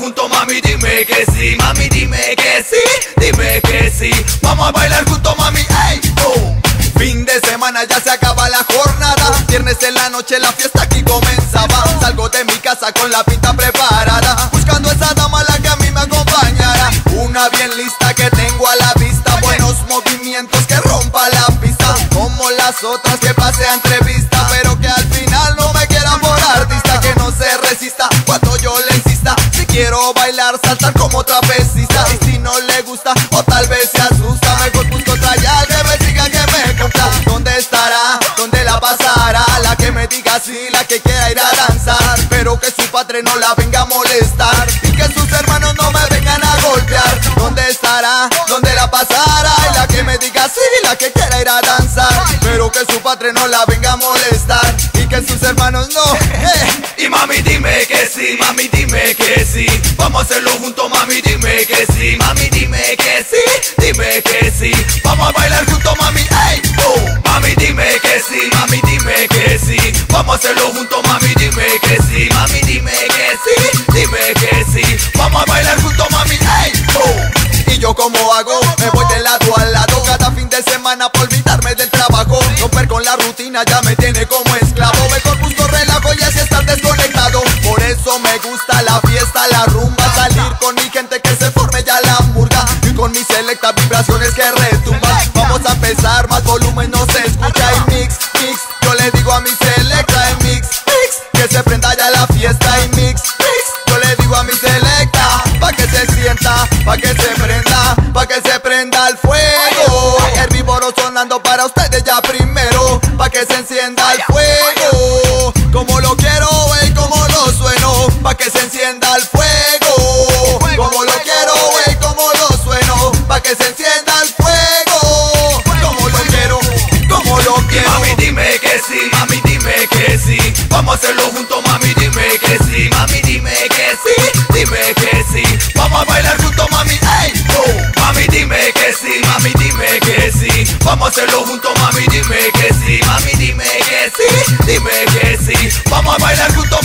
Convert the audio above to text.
juntos, mami, dime que sí, mami, dime que sí, dime que sí. Vamos a bailar juntos, mami, ey, boom. Fin de semana ya se acaba la jornada. Viernes en la noche la fiesta aquí comenzaba. Salgo de mi casa con la pinta preparada. Buscando esa dama la que a mí me acompañará. Una bien lista que tengo a la vista. Buenos movimientos que rompa la pista. Como las otras que pase a entrevista. Pero que al final no me la que quiera ir a danzar. Pero que su padre no la venga a molestar. Y que sus hermanos no me vengan a golpear. ¿Dónde estará? ¿Dónde la pasará? Y la que me diga sí, la que quiera ir a danzar. Pero que su padre no la venga a molestar. Y que sus hermanos no. Y mami, dime que sí, mami, dime que sí. Vamos a hacerlo juntos, mami, dime Hacerlo juntos, mami, dime que sí. Mami, dime que sí, dime que sí. Vamos a bailar juntos, mami, ey, boom. Y yo como hago, me voy de lado a lado cada fin de semana por olvidarme del trabajo. Romper con la rutina ya me tiene como esclavo. Mejor busco relajo y así estar desconectado. Por eso me gusta la fiesta, la rumba, salir con mi gente que se forme ya la murga. Y con mis selectas vibraciones que retumban. Vamos a empezar, más volumen no se. Sienta, pa' que se prenda, pa' que se prenda el fuego. Herbívoro sonando para ustedes ya primero, pa' que se encienda el fuego. Como lo quiero, wey, como lo sueno, pa' que se encienda el fuego. Como lo quiero, wey, como lo sueno, pa' que se encienda el fuego. Como lo quiero, como lo quiero. Mami, dime que sí, mami, dime que sí. Vamos a hacerlo juntos, Vamos a hacerlo juntos, mami, dime que sí, mami, dime que sí, dime que sí. Vamos a bailar juntos.